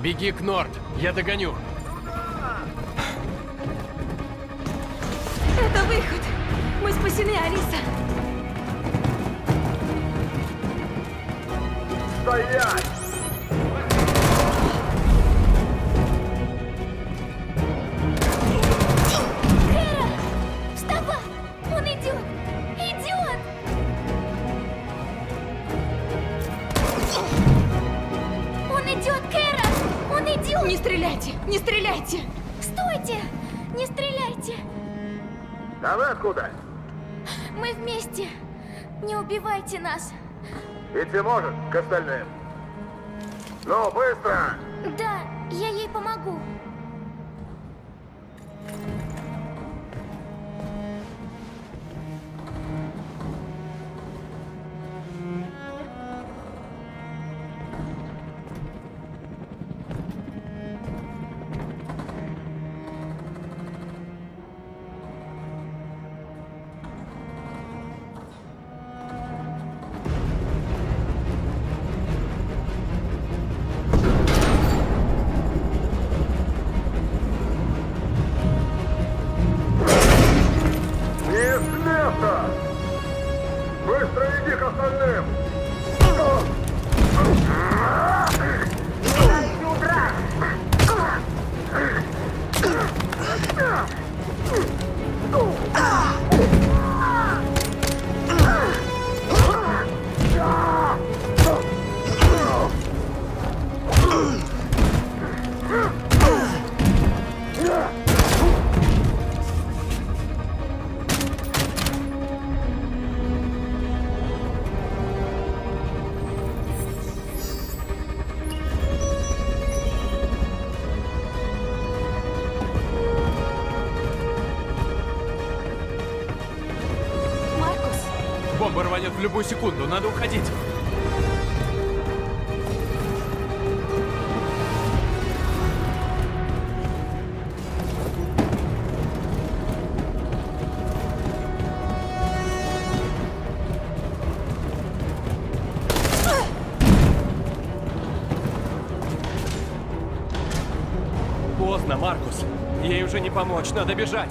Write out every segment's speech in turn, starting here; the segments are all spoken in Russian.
Беги к Норд, я догоню. Не стреляйте! Не стреляйте! Стойте! Не стреляйте! А вы откуда? Мы вместе! Не убивайте нас! Идти может к остальным. Ну, быстро! Да, я ей помогу. Любую секунду, надо уходить. Поздно, Маркус. Ей уже не помочь, надо бежать.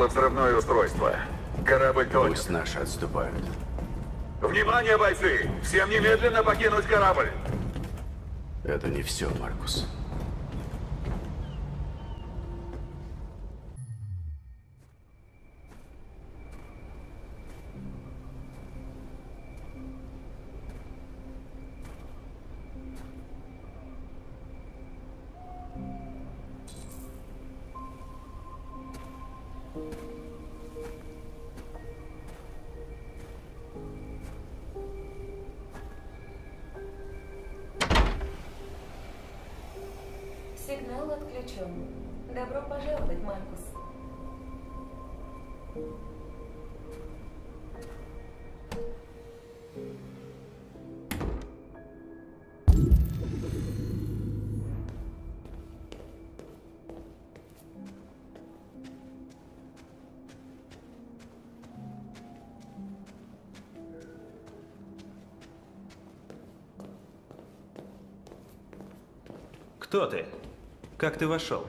Сработало взрывное устройство. Корабль тонет. Пусть наши отступают. Внимание, бойцы! Всем немедленно покинуть корабль! Это не все, Маркус. Сигнал отключен. Добро пожаловать, Маркус. Кто ты? Как ты вошел?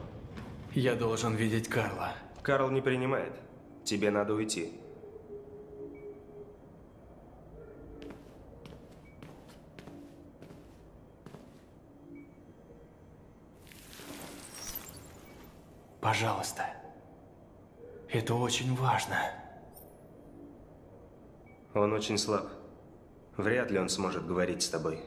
Я должен видеть Карла. Карл не принимает. Тебе надо уйти. Пожалуйста. Это очень важно. Он очень слаб. Вряд ли он сможет говорить с тобой.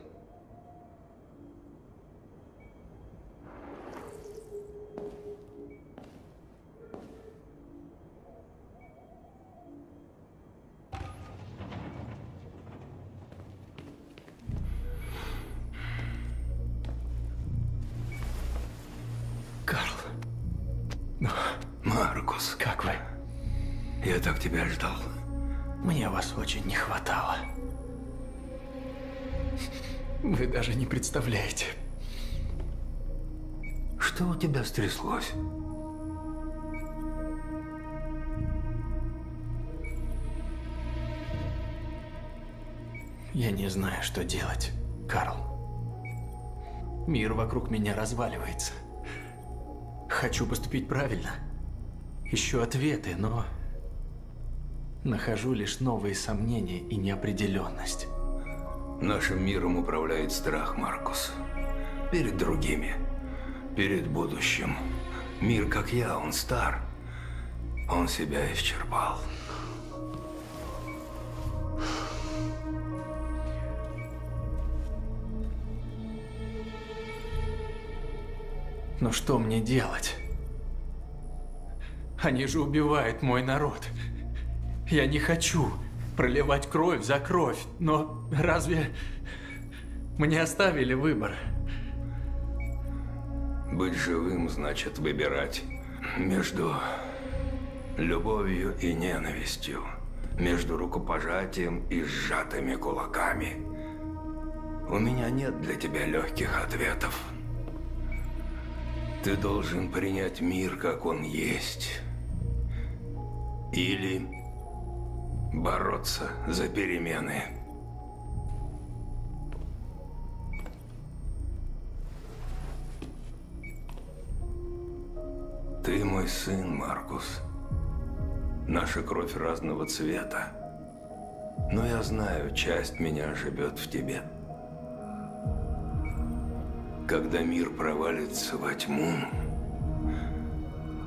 Представляете. Что у тебя стряслось? Я не знаю, что делать, Карл. Мир вокруг меня разваливается. Хочу поступить правильно. Ищу ответы, но нахожу лишь новые сомнения и неопределенность. Нашим миром управляет страх, Маркус. Перед другими. Перед будущим. Мир, как я, он стар. Он себя исчерпал. Но что мне делать? Они же убивают мой народ. Я не хочу проливать кровь за кровь, но разве мне оставили выбор? Быть живым значит выбирать между любовью и ненавистью, между рукопожатием и сжатыми кулаками. У меня нет для тебя легких ответов. Ты должен принять мир, как он есть. Или бороться за перемены. Ты мой сын, Маркус. Наша кровь разного цвета. Но я знаю, часть меня живет в тебе. Когда мир провалится во тьму,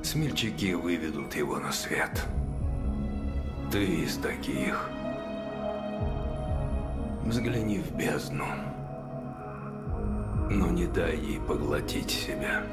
смельчаки выведут его на свет. Ты из таких. Взгляни в бездну, но не дай ей поглотить себя.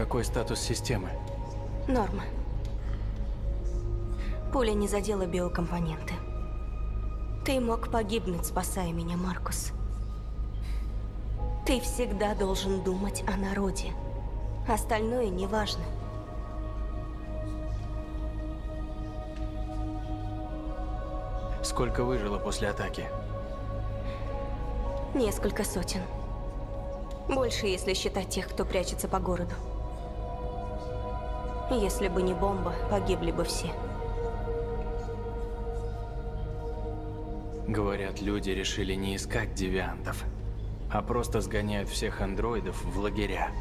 Какой статус системы? Норма. Пуля не задела биокомпоненты. Ты мог погибнуть, спасая меня, Маркус. Ты всегда должен думать о народе. Остальное не важно. Сколько выжило после атаки? Несколько сотен. Больше, если считать тех, кто прячется по городу. Если бы не бомба, погибли бы все. Говорят, люди решили не искать девиантов, а просто сгоняют всех андроидов в лагеря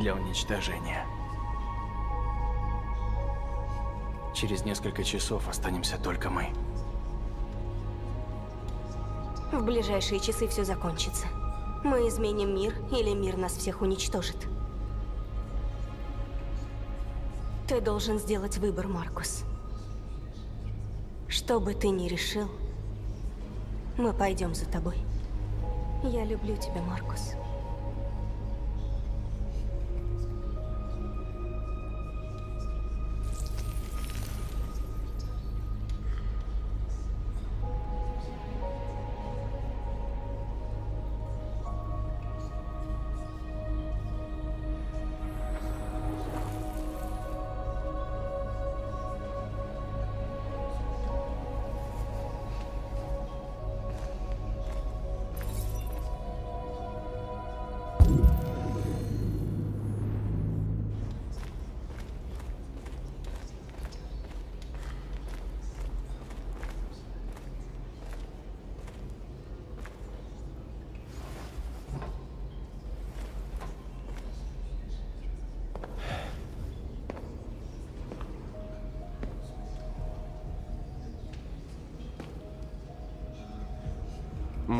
для уничтожения. Через несколько часов останемся только мы. В ближайшие часы все закончится. Мы изменим мир, или мир нас всех уничтожит. Ты должен сделать выбор, Маркус. Что бы ты ни решил, мы пойдем за тобой. Я люблю тебя, Маркус.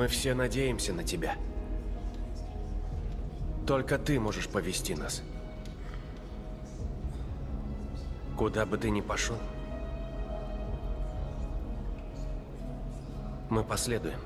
Мы все надеемся на тебя. Только ты можешь повести нас. Куда бы ты ни пошел, мы последуем.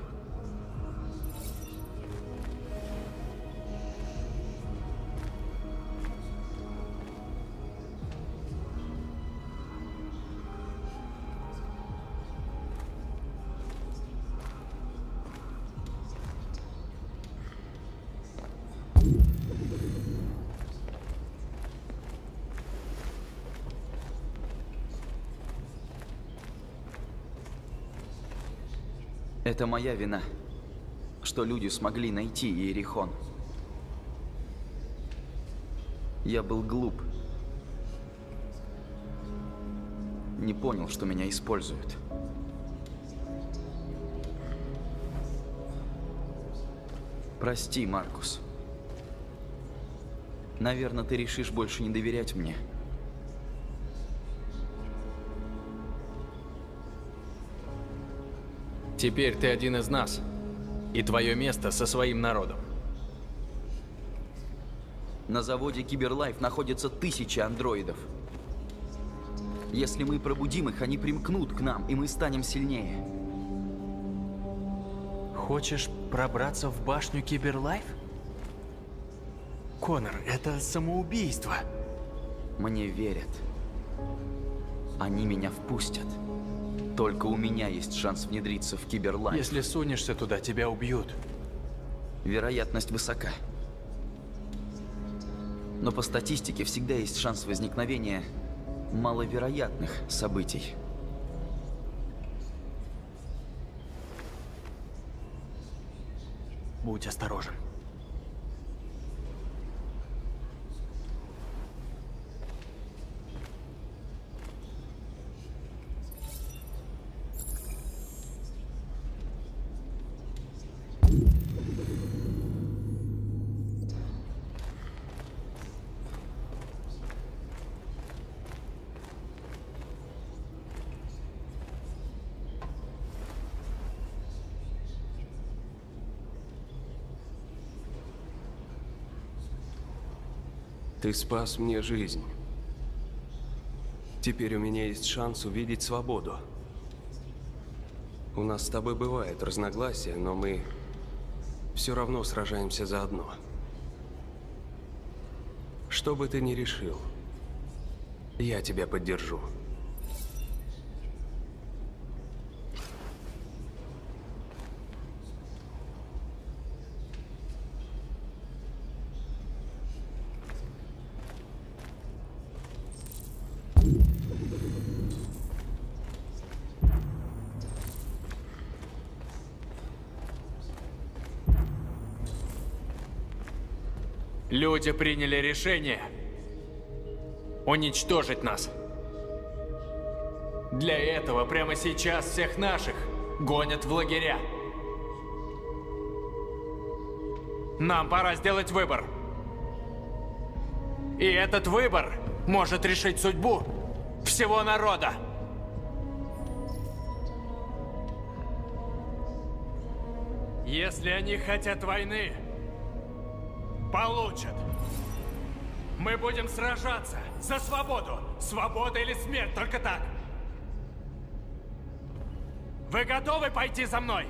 Это моя вина, что люди смогли найти Иерихон. Я был глуп. Не понял, что меня используют. Прости, Маркус. Наверное, ты решишь больше не доверять мне. Теперь ты один из нас. И твое место со своим народом. На заводе Киберлайф находятся тысячи андроидов. Если мы пробудим их, они примкнут к нам, и мы станем сильнее. Хочешь пробраться в башню Киберлайф? Конор, это самоубийство. Мне верят. Они меня впустят. Только у меня есть шанс внедриться в Киберлайф. Если сунешься туда, тебя убьют. Вероятность высока. Но по статистике всегда есть шанс возникновения маловероятных событий. Будь осторожен. Ты спас мне жизнь. Теперь у меня есть шанс увидеть свободу. У нас с тобой бывают разногласия, но мы все равно сражаемся заодно. Что бы ты ни решил, я тебя поддержу. Люди приняли решение уничтожить нас. Для этого прямо сейчас всех наших гонят в лагеря. Нам пора сделать выбор. И этот выбор может решить судьбу всего народа. Если они хотят войны, получат. Мы будем сражаться за свободу. Свобода или смерть, только так. Вы готовы пойти за мной?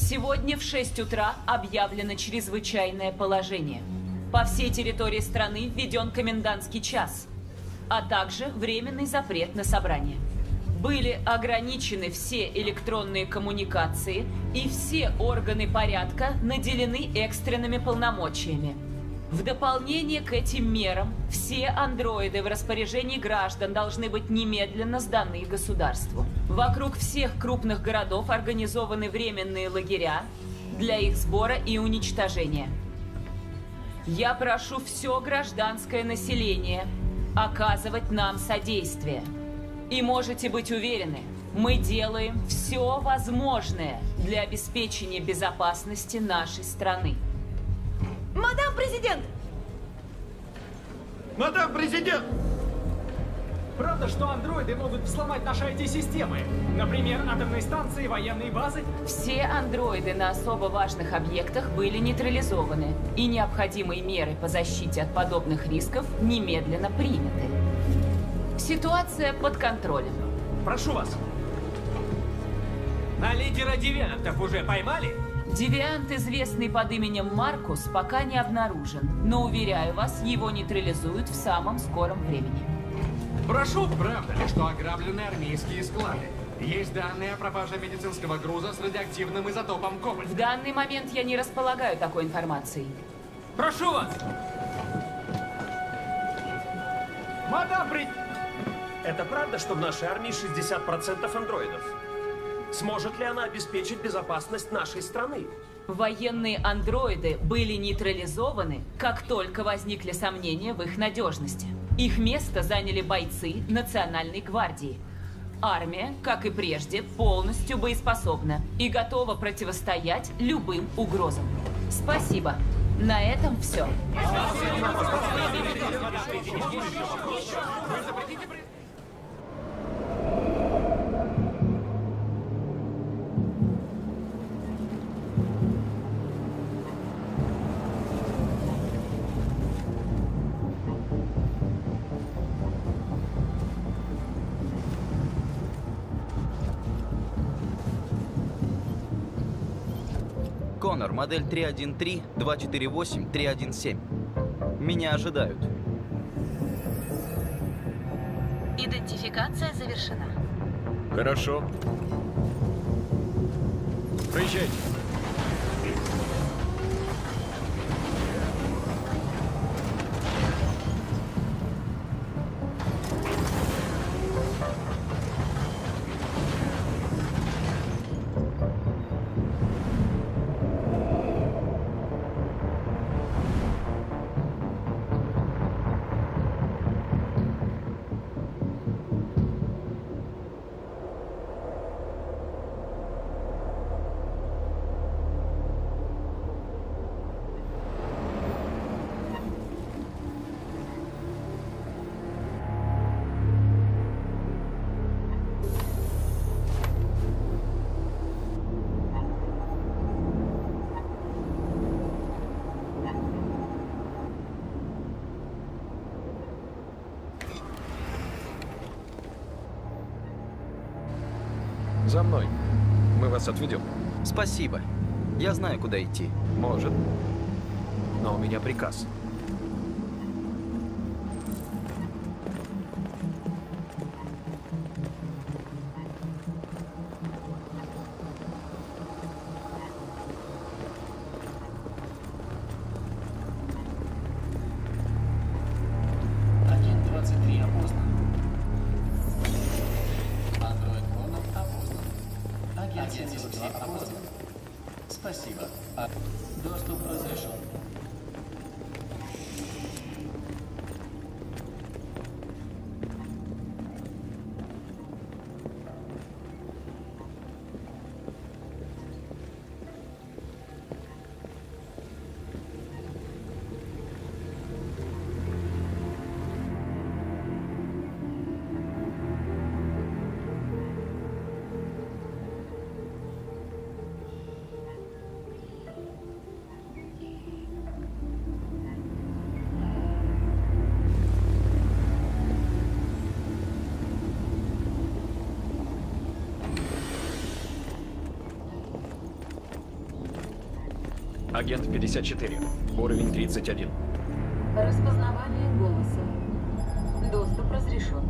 Сегодня в 6 утра объявлено чрезвычайное положение. По всей территории страны введен комендантский час, а также временный запрет на собрание. Были ограничены все электронные коммуникации, и все органы порядка наделены экстренными полномочиями. В дополнение к этим мерам, все андроиды в распоряжении граждан должны быть немедленно сданы государству. Вокруг всех крупных городов организованы временные лагеря для их сбора и уничтожения. Я прошу все гражданское население оказывать нам содействие. И можете быть уверены, мы делаем все возможное для обеспечения безопасности нашей страны. Мадам президент! Мадам президент! Правда, что андроиды могут взломать наши IT-системы? Например, атомные станции, военные базы? Все андроиды на особо важных объектах были нейтрализованы, и необходимые меры по защите от подобных рисков немедленно приняты. Ситуация под контролем. Прошу вас. А лидера девиантов уже поймали? Девиант, известный под именем Маркус, пока не обнаружен, но, уверяю вас, его нейтрализуют в самом скором времени. Прошу, правда ли, что ограблены армейские склады? Есть данные о пропаже медицинского груза с радиоактивным изотопом кобальта. В данный момент я не располагаю такой информацией. Прошу вас! Мадам Брит... Это правда, что в нашей армии 60% андроидов? Сможет ли она обеспечить безопасность нашей страны? Военные андроиды были нейтрализованы, как только возникли сомнения в их надежности. Их место заняли бойцы Национальной гвардии. Армия, как и прежде, полностью боеспособна и готова противостоять любым угрозам. Спасибо. На этом все. Конор, модель 313-248-317. Меня ожидают. Идентификация завершена. Хорошо. Проезжайте. За мной. Мы вас отведем. Спасибо. Я знаю, куда идти. Может. Но у меня приказ. Агент 54. Уровень 31. Распознавание голоса. Доступ разрешен.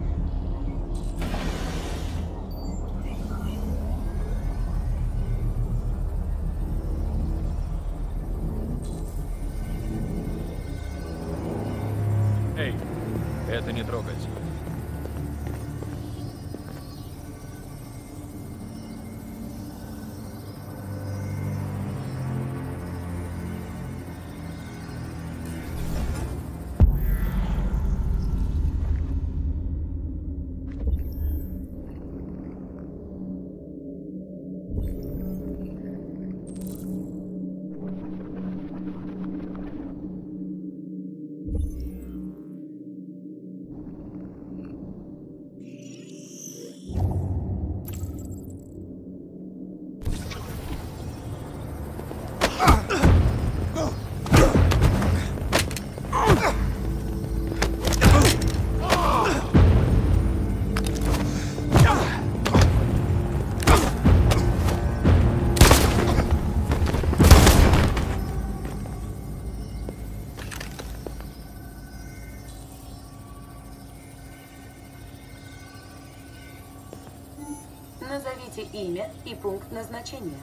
Назовите имя и пункт назначения.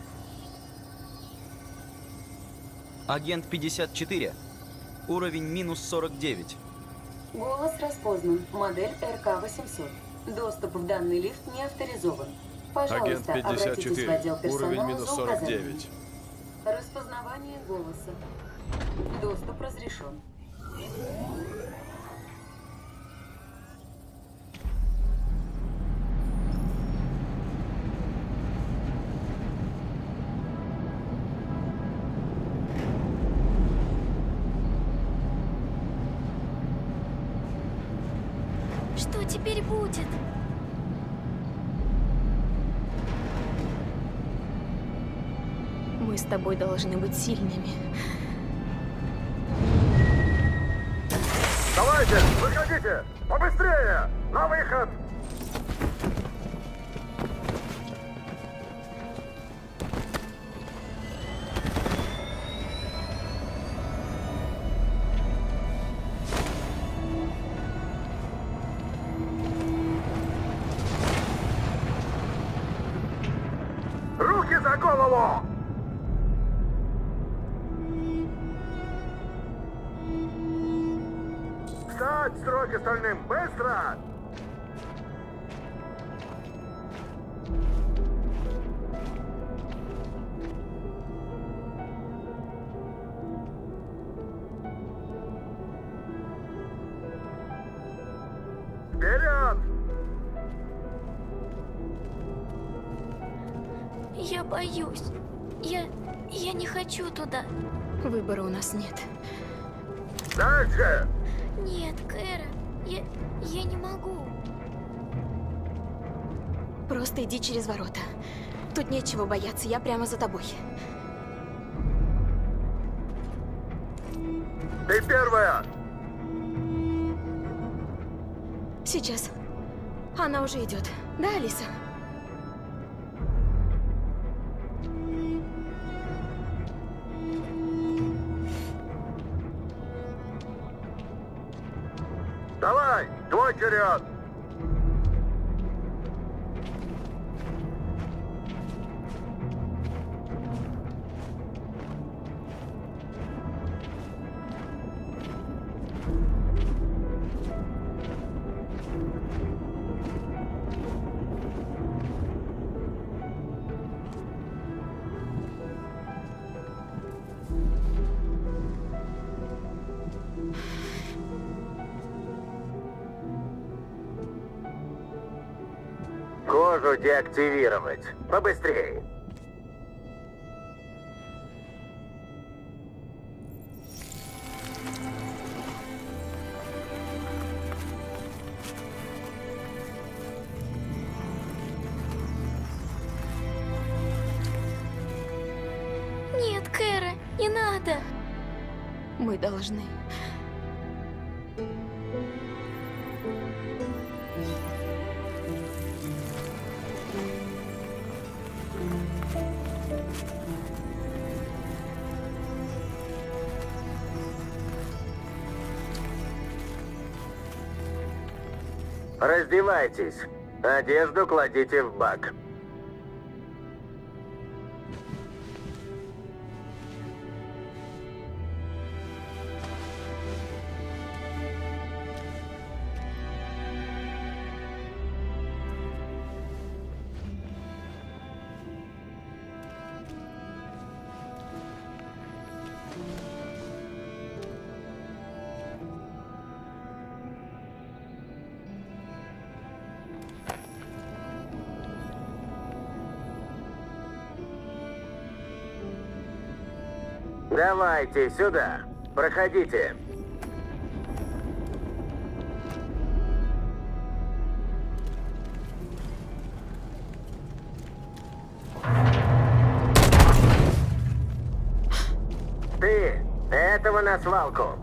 Агент 54. Уровень минус 49. Голос распознан. Модель РК-800. Доступ в данный лифт не авторизован. Пожалуйста, Агент обратитесь в 54. отдел персонала Уровень минус за указаниями. 49. Распознавание голоса. Доступ разрешен. Мы с тобой должны быть сильными. Давайте, выходите! Побыстрее! На выход! Я боюсь. Я... я не хочу туда. Выбора у нас нет. Дальше! Нет, Кэра. Я... я не могу. Просто иди через ворота. Тут нечего бояться, я прямо за тобой. Ты первая! Сейчас. Она уже идет. Да, Алиса? Твой Сразу деактивировать. Побыстрее. Раздевайтесь. Одежду кладите в бак. Давайте сюда. Проходите. Ты! Этого на свалку.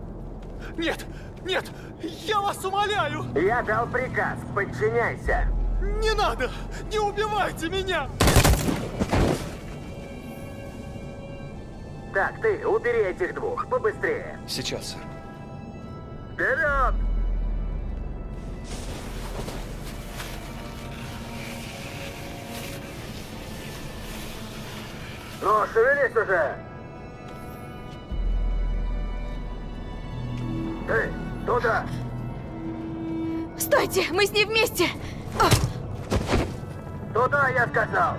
Нет! Нет! Я вас умоляю! Я дал приказ. Подчиняйся. Не надо! Не убивайте меня! Так, ты, убери этих двух. Побыстрее. Сейчас, сэр. Вперед! Ну, шевелись уже! Эй, туда! Стойте, мы с ней вместе! Туда, я сказал!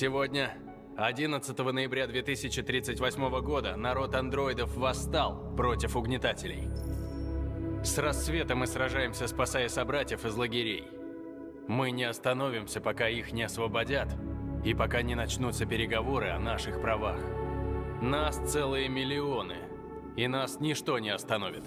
Сегодня, 11 ноября 2038 года, народ андроидов восстал против угнетателей. С рассвета мы сражаемся, спасая собратьев из лагерей. Мы не остановимся, пока их не освободят, и пока не начнутся переговоры о наших правах. Нас целые миллионы, и нас ничто не остановит.